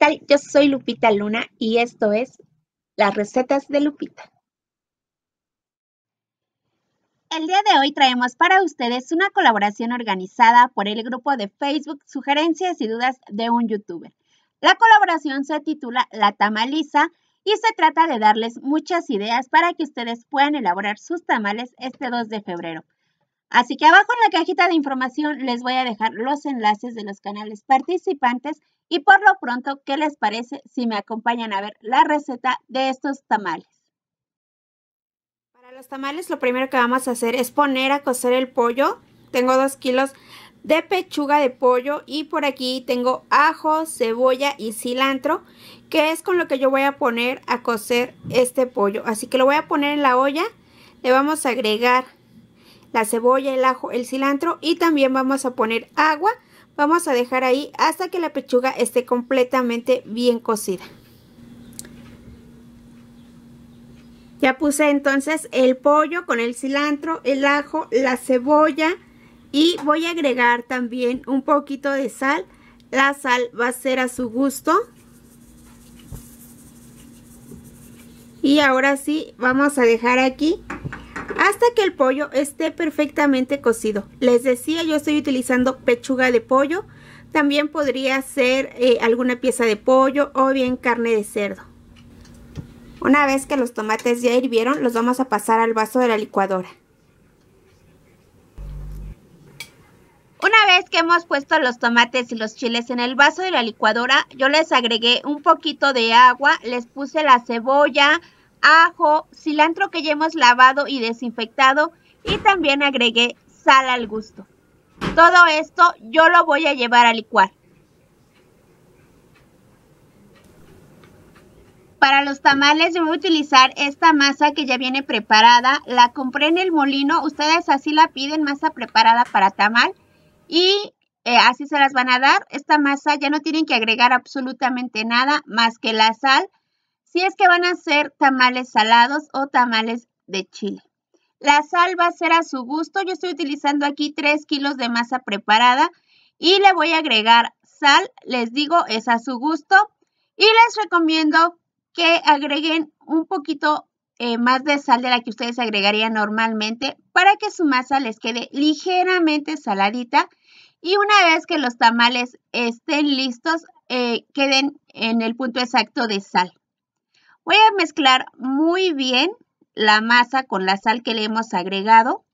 tal? Yo soy Lupita Luna y esto es Las Recetas de Lupita. El día de hoy traemos para ustedes una colaboración organizada por el grupo de Facebook Sugerencias y Dudas de un youtuber. La colaboración se titula La Tamaliza y se trata de darles muchas ideas para que ustedes puedan elaborar sus tamales este 2 de febrero. Así que abajo en la cajita de información les voy a dejar los enlaces de los canales participantes y por lo pronto, ¿qué les parece si me acompañan a ver la receta de estos tamales? Para los tamales lo primero que vamos a hacer es poner a cocer el pollo. Tengo dos kilos de pechuga de pollo y por aquí tengo ajo, cebolla y cilantro que es con lo que yo voy a poner a cocer este pollo. Así que lo voy a poner en la olla, le vamos a agregar la cebolla, el ajo, el cilantro y también vamos a poner agua. Vamos a dejar ahí hasta que la pechuga esté completamente bien cocida. Ya puse entonces el pollo con el cilantro, el ajo, la cebolla y voy a agregar también un poquito de sal. La sal va a ser a su gusto. Y ahora sí, vamos a dejar aquí hasta que el pollo esté perfectamente cocido. Les decía, yo estoy utilizando pechuga de pollo. También podría ser eh, alguna pieza de pollo o bien carne de cerdo. Una vez que los tomates ya hirvieron, los vamos a pasar al vaso de la licuadora. Una vez que hemos puesto los tomates y los chiles en el vaso de la licuadora, yo les agregué un poquito de agua, les puse la cebolla, ajo, cilantro que ya hemos lavado y desinfectado y también agregué sal al gusto. Todo esto yo lo voy a llevar a licuar. Para los tamales yo voy a utilizar esta masa que ya viene preparada. La compré en el molino. Ustedes así la piden, masa preparada para tamal. Y eh, así se las van a dar. Esta masa ya no tienen que agregar absolutamente nada más que la sal si es que van a ser tamales salados o tamales de chile. La sal va a ser a su gusto. Yo estoy utilizando aquí 3 kilos de masa preparada y le voy a agregar sal. Les digo, es a su gusto. Y les recomiendo que agreguen un poquito eh, más de sal de la que ustedes agregarían normalmente para que su masa les quede ligeramente saladita. Y una vez que los tamales estén listos, eh, queden en el punto exacto de sal. Voy a mezclar muy bien la masa con la sal que le hemos agregado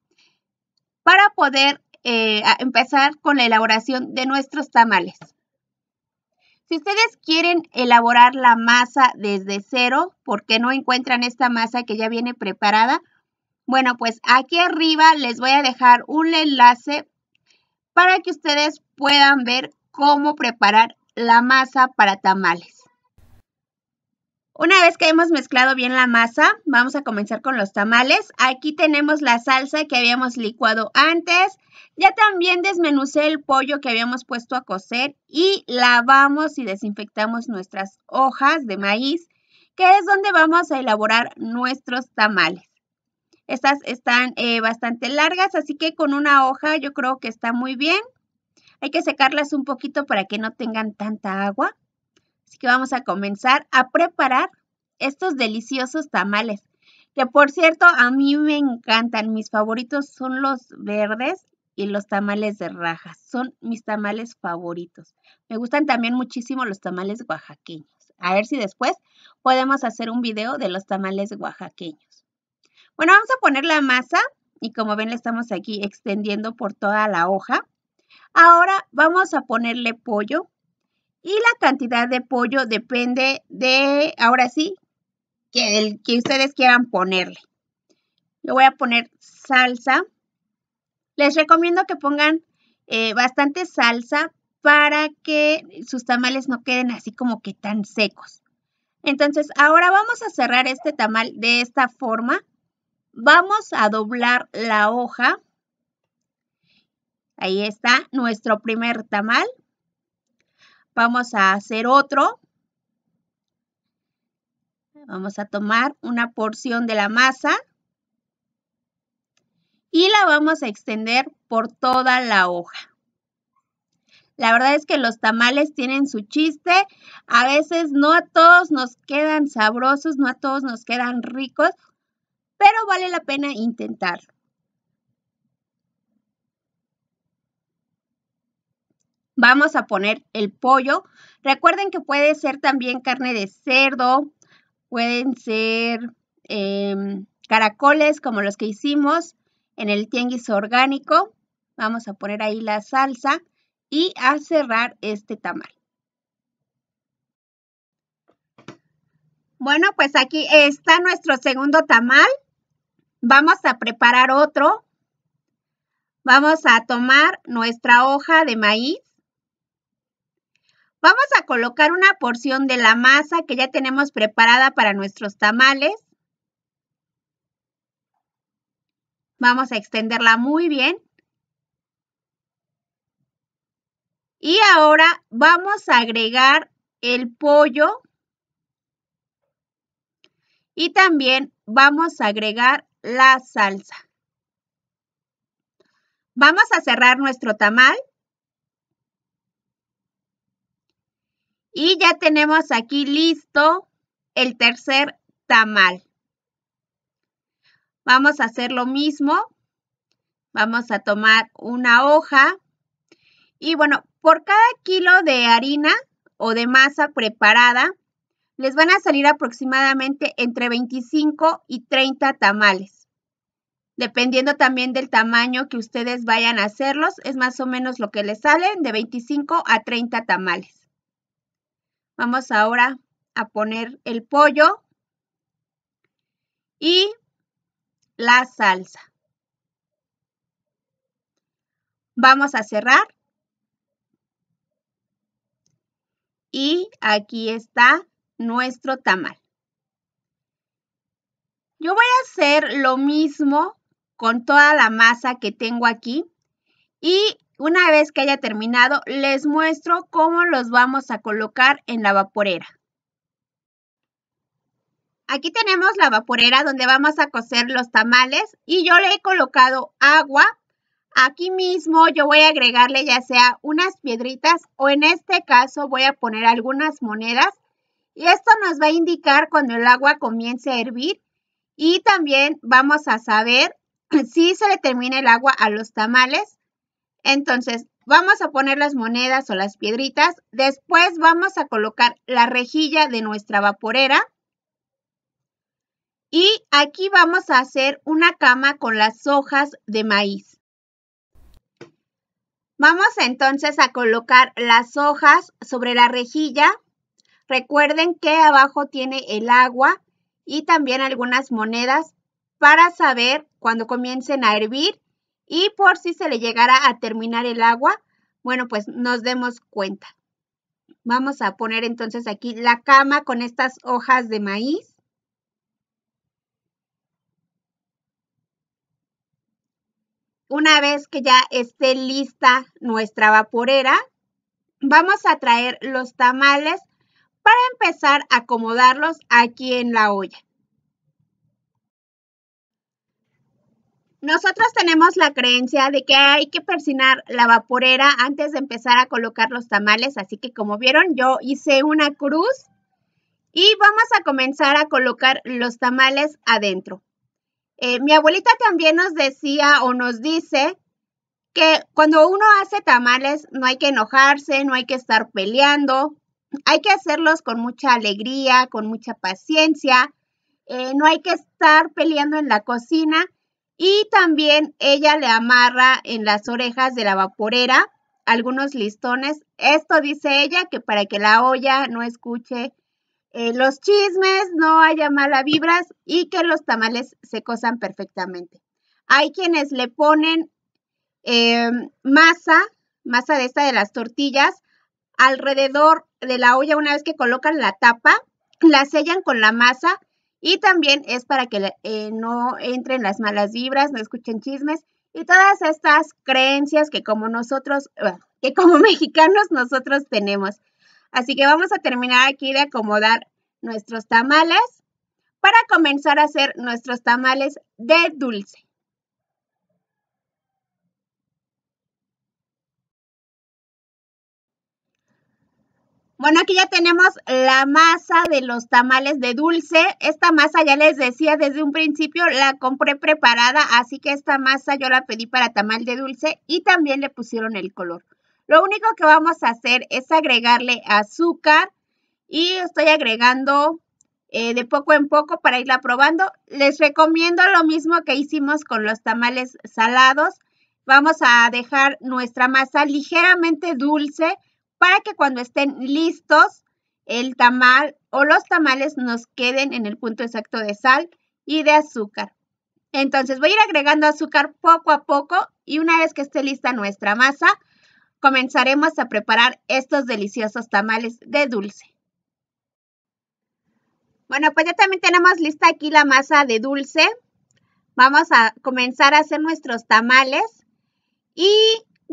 para poder eh, empezar con la elaboración de nuestros tamales. Si ustedes quieren elaborar la masa desde cero, porque no encuentran esta masa que ya viene preparada, bueno, pues aquí arriba les voy a dejar un enlace para que ustedes puedan ver cómo preparar la masa para tamales. Una vez que hemos mezclado bien la masa, vamos a comenzar con los tamales. Aquí tenemos la salsa que habíamos licuado antes. Ya también desmenucé el pollo que habíamos puesto a cocer y lavamos y desinfectamos nuestras hojas de maíz, que es donde vamos a elaborar nuestros tamales. Estas están eh, bastante largas, así que con una hoja yo creo que está muy bien. Hay que secarlas un poquito para que no tengan tanta agua. Así que vamos a comenzar a preparar estos deliciosos tamales. Que por cierto, a mí me encantan. Mis favoritos son los verdes y los tamales de rajas. Son mis tamales favoritos. Me gustan también muchísimo los tamales oaxaqueños. A ver si después podemos hacer un video de los tamales oaxaqueños. Bueno, vamos a poner la masa y como ven la estamos aquí extendiendo por toda la hoja. Ahora vamos a ponerle pollo. Y la cantidad de pollo depende de, ahora sí, que, el, que ustedes quieran ponerle. Yo voy a poner salsa. Les recomiendo que pongan eh, bastante salsa para que sus tamales no queden así como que tan secos. Entonces, ahora vamos a cerrar este tamal de esta forma. Vamos a doblar la hoja. Ahí está nuestro primer tamal. Vamos a hacer otro. Vamos a tomar una porción de la masa y la vamos a extender por toda la hoja. La verdad es que los tamales tienen su chiste. A veces no a todos nos quedan sabrosos, no a todos nos quedan ricos, pero vale la pena intentarlo. Vamos a poner el pollo. Recuerden que puede ser también carne de cerdo, pueden ser em, caracoles como los que hicimos en el tianguis orgánico. Vamos a poner ahí la salsa y a cerrar este tamal. Bueno, pues aquí está nuestro segundo tamal. Vamos a preparar otro. Vamos a tomar nuestra hoja de maíz. Vamos a colocar una porción de la masa que ya tenemos preparada para nuestros tamales. Vamos a extenderla muy bien. Y ahora vamos a agregar el pollo. Y también vamos a agregar la salsa. Vamos a cerrar nuestro tamal. Y ya tenemos aquí listo el tercer tamal. Vamos a hacer lo mismo. Vamos a tomar una hoja. Y bueno, por cada kilo de harina o de masa preparada, les van a salir aproximadamente entre 25 y 30 tamales. Dependiendo también del tamaño que ustedes vayan a hacerlos, es más o menos lo que les salen de 25 a 30 tamales. Vamos ahora a poner el pollo y la salsa. Vamos a cerrar. Y aquí está nuestro tamal. Yo voy a hacer lo mismo con toda la masa que tengo aquí y una vez que haya terminado, les muestro cómo los vamos a colocar en la vaporera. Aquí tenemos la vaporera donde vamos a cocer los tamales y yo le he colocado agua. Aquí mismo yo voy a agregarle ya sea unas piedritas o en este caso voy a poner algunas monedas y esto nos va a indicar cuando el agua comience a hervir y también vamos a saber si se le termina el agua a los tamales entonces, vamos a poner las monedas o las piedritas. Después vamos a colocar la rejilla de nuestra vaporera. Y aquí vamos a hacer una cama con las hojas de maíz. Vamos entonces a colocar las hojas sobre la rejilla. Recuerden que abajo tiene el agua y también algunas monedas para saber cuando comiencen a hervir y por si se le llegara a terminar el agua, bueno, pues nos demos cuenta. Vamos a poner entonces aquí la cama con estas hojas de maíz. Una vez que ya esté lista nuestra vaporera, vamos a traer los tamales para empezar a acomodarlos aquí en la olla. Nosotros tenemos la creencia de que hay que persinar la vaporera antes de empezar a colocar los tamales, así que como vieron yo hice una cruz y vamos a comenzar a colocar los tamales adentro. Eh, mi abuelita también nos decía o nos dice que cuando uno hace tamales no hay que enojarse, no hay que estar peleando, hay que hacerlos con mucha alegría, con mucha paciencia, eh, no hay que estar peleando en la cocina y también ella le amarra en las orejas de la vaporera algunos listones. Esto dice ella que para que la olla no escuche eh, los chismes, no haya mala vibras y que los tamales se cosan perfectamente. Hay quienes le ponen em, masa, masa de esta de las tortillas, alrededor de la olla una vez que colocan la tapa, la sellan con la masa y también es para que eh, no entren las malas vibras, no escuchen chismes y todas estas creencias que como nosotros, que como mexicanos nosotros tenemos. Así que vamos a terminar aquí de acomodar nuestros tamales para comenzar a hacer nuestros tamales de dulce. Bueno, aquí ya tenemos la masa de los tamales de dulce. Esta masa ya les decía desde un principio, la compré preparada, así que esta masa yo la pedí para tamal de dulce y también le pusieron el color. Lo único que vamos a hacer es agregarle azúcar y estoy agregando eh, de poco en poco para irla probando. Les recomiendo lo mismo que hicimos con los tamales salados. Vamos a dejar nuestra masa ligeramente dulce para que cuando estén listos el tamal o los tamales nos queden en el punto exacto de sal y de azúcar. Entonces voy a ir agregando azúcar poco a poco y una vez que esté lista nuestra masa, comenzaremos a preparar estos deliciosos tamales de dulce. Bueno, pues ya también tenemos lista aquí la masa de dulce. Vamos a comenzar a hacer nuestros tamales y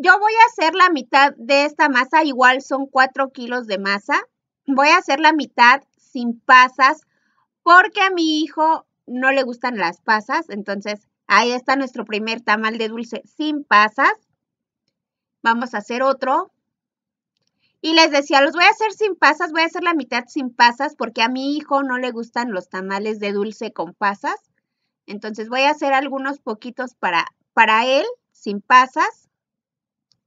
yo voy a hacer la mitad de esta masa, igual son 4 kilos de masa. Voy a hacer la mitad sin pasas porque a mi hijo no le gustan las pasas. Entonces, ahí está nuestro primer tamal de dulce sin pasas. Vamos a hacer otro. Y les decía, los voy a hacer sin pasas, voy a hacer la mitad sin pasas porque a mi hijo no le gustan los tamales de dulce con pasas. Entonces voy a hacer algunos poquitos para, para él sin pasas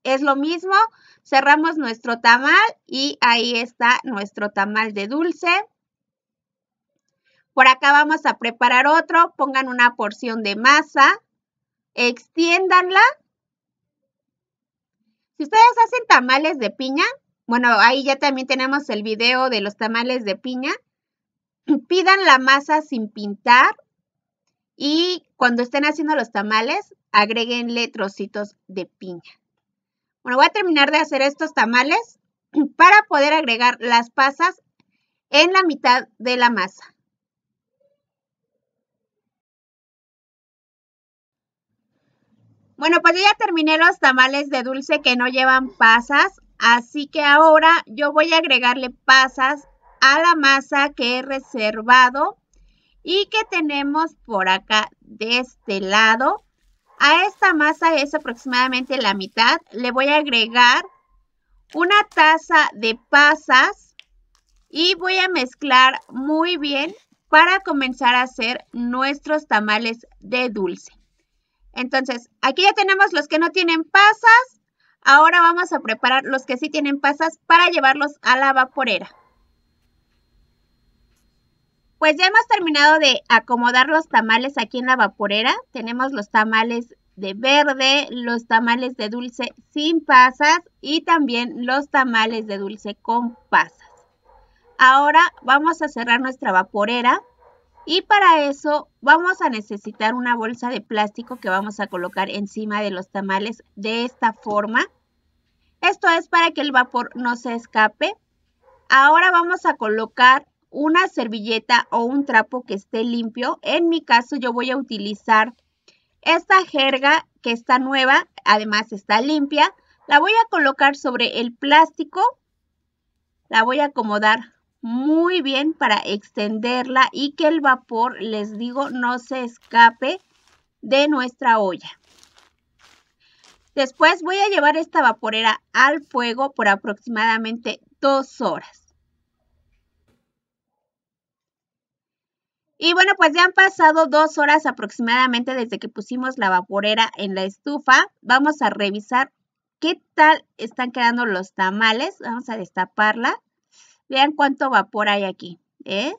es lo mismo, cerramos nuestro tamal y ahí está nuestro tamal de dulce. Por acá vamos a preparar otro, pongan una porción de masa, extiéndanla. Si ustedes hacen tamales de piña, bueno, ahí ya también tenemos el video de los tamales de piña. Pidan la masa sin pintar y cuando estén haciendo los tamales, agréguenle trocitos de piña. Bueno, voy a terminar de hacer estos tamales para poder agregar las pasas en la mitad de la masa. Bueno, pues ya terminé los tamales de dulce que no llevan pasas, así que ahora yo voy a agregarle pasas a la masa que he reservado y que tenemos por acá de este lado. A esta masa es aproximadamente la mitad. Le voy a agregar una taza de pasas y voy a mezclar muy bien para comenzar a hacer nuestros tamales de dulce. Entonces, aquí ya tenemos los que no tienen pasas. Ahora vamos a preparar los que sí tienen pasas para llevarlos a la vaporera. Pues ya hemos terminado de acomodar los tamales aquí en la vaporera. Tenemos los tamales de verde, los tamales de dulce sin pasas y también los tamales de dulce con pasas. Ahora vamos a cerrar nuestra vaporera y para eso vamos a necesitar una bolsa de plástico que vamos a colocar encima de los tamales de esta forma. Esto es para que el vapor no se escape. Ahora vamos a colocar una servilleta o un trapo que esté limpio. En mi caso yo voy a utilizar esta jerga que está nueva, además está limpia. La voy a colocar sobre el plástico. La voy a acomodar muy bien para extenderla y que el vapor, les digo, no se escape de nuestra olla. Después voy a llevar esta vaporera al fuego por aproximadamente dos horas. Y bueno, pues ya han pasado dos horas aproximadamente desde que pusimos la vaporera en la estufa. Vamos a revisar qué tal están quedando los tamales. Vamos a destaparla. Vean cuánto vapor hay aquí. ¿eh?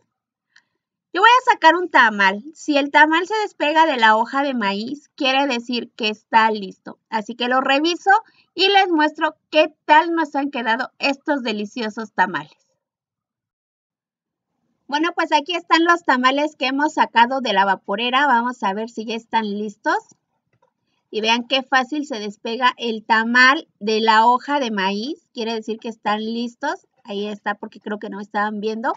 Yo voy a sacar un tamal. Si el tamal se despega de la hoja de maíz, quiere decir que está listo. Así que lo reviso y les muestro qué tal nos han quedado estos deliciosos tamales. Bueno, pues aquí están los tamales que hemos sacado de la vaporera. Vamos a ver si ya están listos. Y vean qué fácil se despega el tamal de la hoja de maíz. Quiere decir que están listos. Ahí está porque creo que no estaban viendo.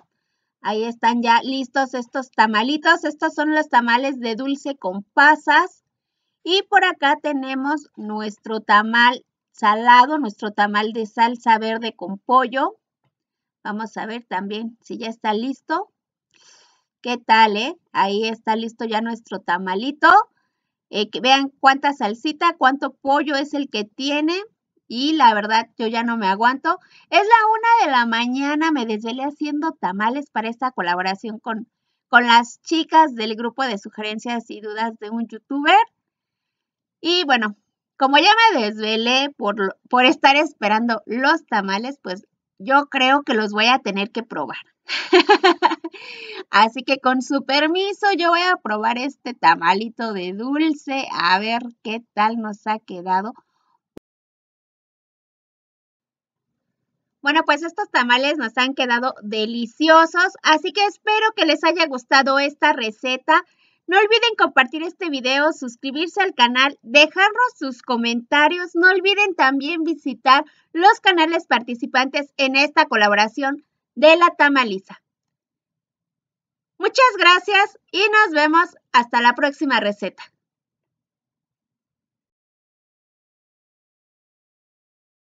Ahí están ya listos estos tamalitos. Estos son los tamales de dulce con pasas. Y por acá tenemos nuestro tamal salado, nuestro tamal de salsa verde con pollo. Vamos a ver también si ya está listo. ¿Qué tal, eh? Ahí está listo ya nuestro tamalito. Eh, que vean cuánta salsita, cuánto pollo es el que tiene. y la verdad yo ya no me aguanto. Es la una de la mañana, me desvelé haciendo tamales para esta colaboración con, con las chicas del grupo de sugerencias y dudas de un youtuber. Y bueno, como ya me desvelé por, por estar esperando los tamales, pues yo creo que los voy a tener que probar. Así que con su permiso yo voy a probar este tamalito de dulce a ver qué tal nos ha quedado. Bueno, pues estos tamales nos han quedado deliciosos, así que espero que les haya gustado esta receta. No olviden compartir este video, suscribirse al canal, dejarnos sus comentarios. No olviden también visitar los canales participantes en esta colaboración de la tamaliza. Muchas gracias y nos vemos hasta la próxima receta.